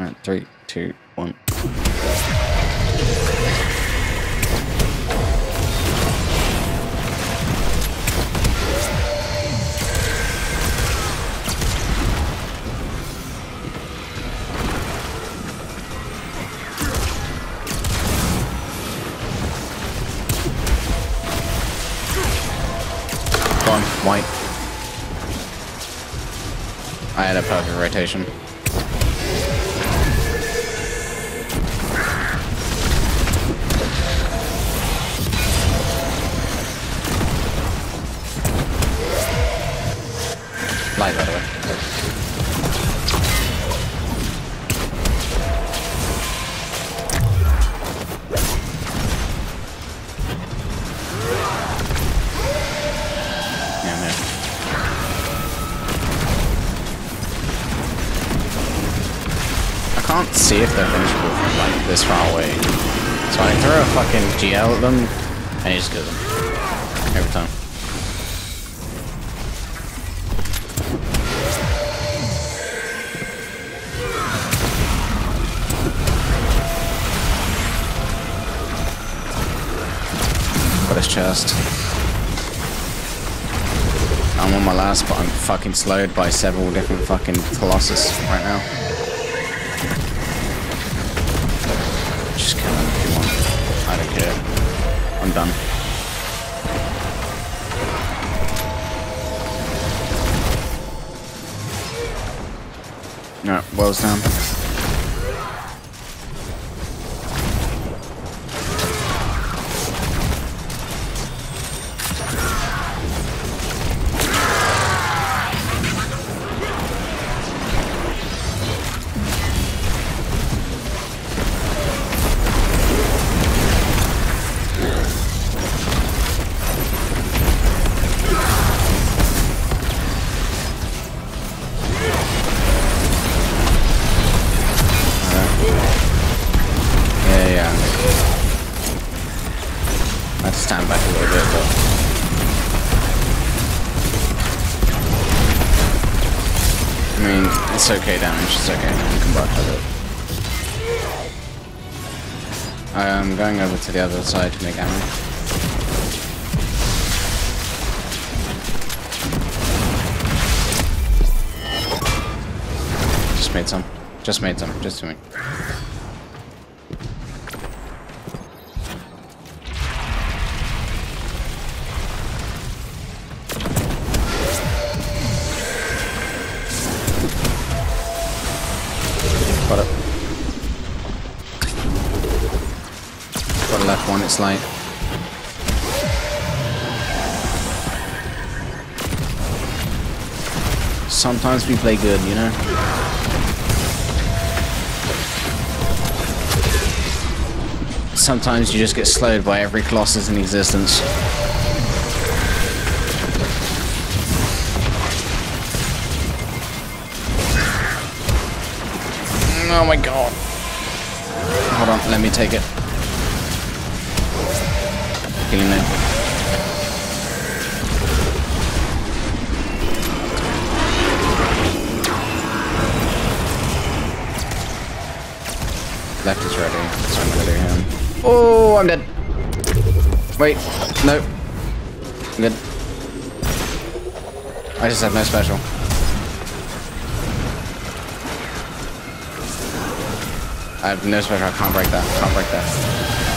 Alright, three, two, one. White. I had a perfect rotation. Light, by the way. I can't see if they're finishable from like this far away. So I throw a fucking GL at them and he just kills them. Every time. Got his chest. I'm on my last, but I'm fucking slowed by several different fucking Colossus right now. Just kill him if you want. I don't care. I'm done. Alright, well's down. I mean, it's okay damage, it's okay, one can bark with it. I'm going over to the other side to make ammo. Just made some. Just made some, just to me. Got a left one, it's light. Sometimes we play good, you know? Sometimes you just get slowed by every Colossus in existence. Oh my god. Hold on, let me take it. Killing him. Left is ready, so I'm gonna him. Oh, I'm dead. Wait, no. I'm good. I just have no special. I have no special. I can't break that. Can't break that.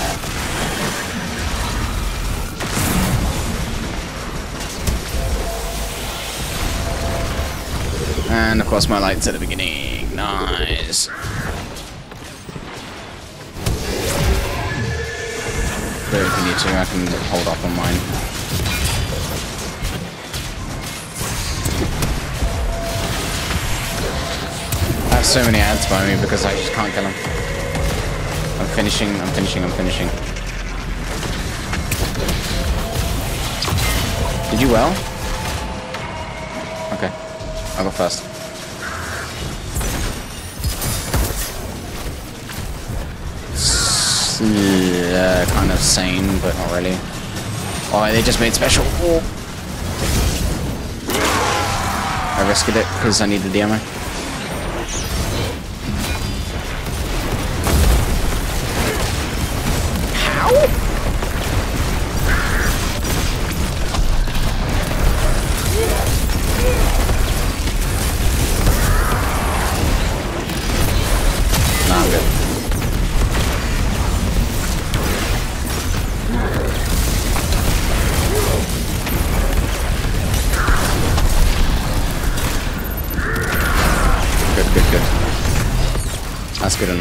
And of course my lights at the beginning. Nice. But if you need to, I can hold off on mine. I have so many ads by me because I just can't kill them. I'm finishing, I'm finishing, I'm finishing. Did you well? Okay. I'll go first. Yeah, kind of sane, but not really. Oh, they just made special. Oh. I risked it because I needed the ammo.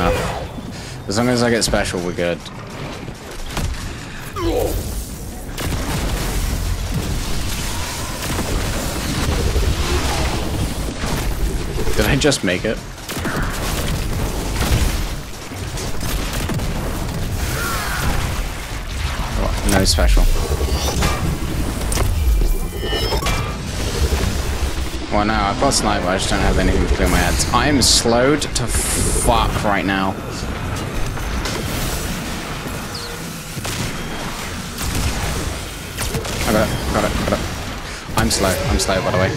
Enough. As long as I get special, we're good. Did I just make it? Oh, no special. Well, no, I've got sniper, I just don't have anything to clear my heads. I am slowed to fuck right now. I got it, got it, got it. I'm slow, I'm slow, by the way.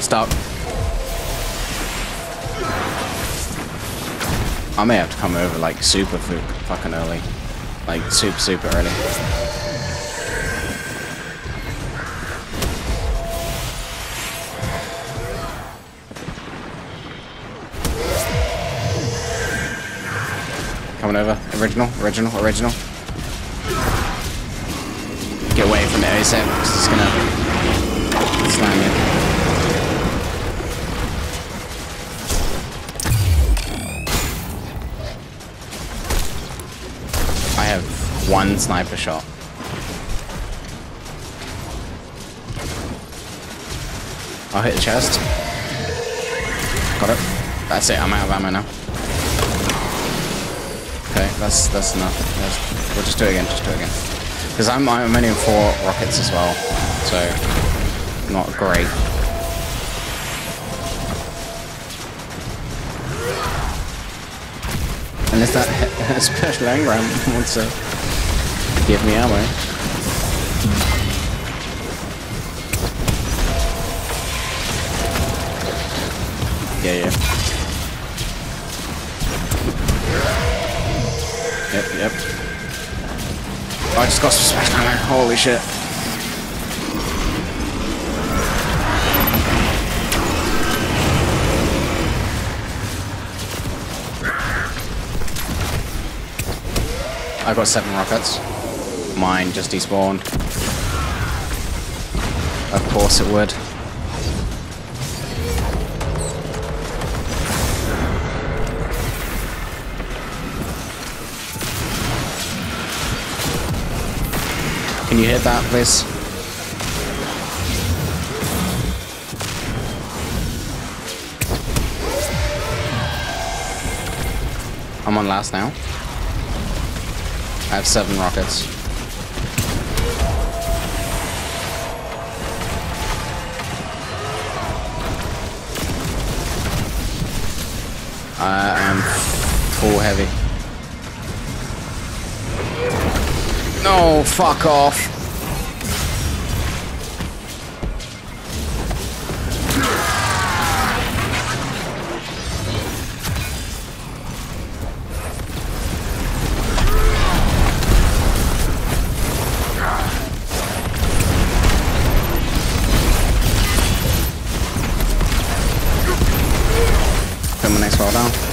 Stop. I may have to come over, like, super fucking early. Like, super, super early. Coming over. Original, original, original. Get away from it ASAP, it's gonna slam you. I have one sniper shot. I'll hit the chest. Got it. That's it, I'm out of ammo now. Okay, that's that's enough. That's, we'll just do it again. Just do it again. Because I'm I'm only in four rockets as well, so not great. Unless that special engram wants to give me ammo. Yeah, yeah. Yep. Oh, I just got some special. Holy shit. I got seven rockets. Mine just despawned. Of course it would. Can you hit that, please? I'm on last now. I have seven rockets. I am full heavy. No, fuck off. My next down.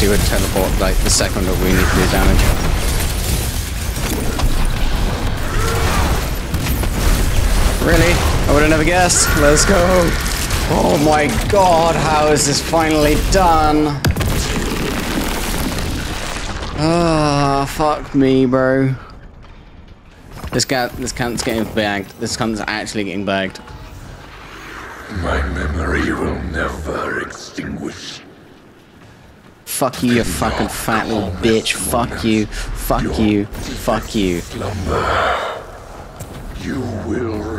Course he would teleport like the second that we need to do damage. Really? I would have never guessed. Let's go. Oh my god, how is this finally done? Ah, oh, fuck me, bro. This cat, this cunt's getting bagged. This cunt's actually getting bagged. My memory will never extinguish. Fuck you, you fucking fat little bitch. Fuck you. Fuck you. Fuck you. You will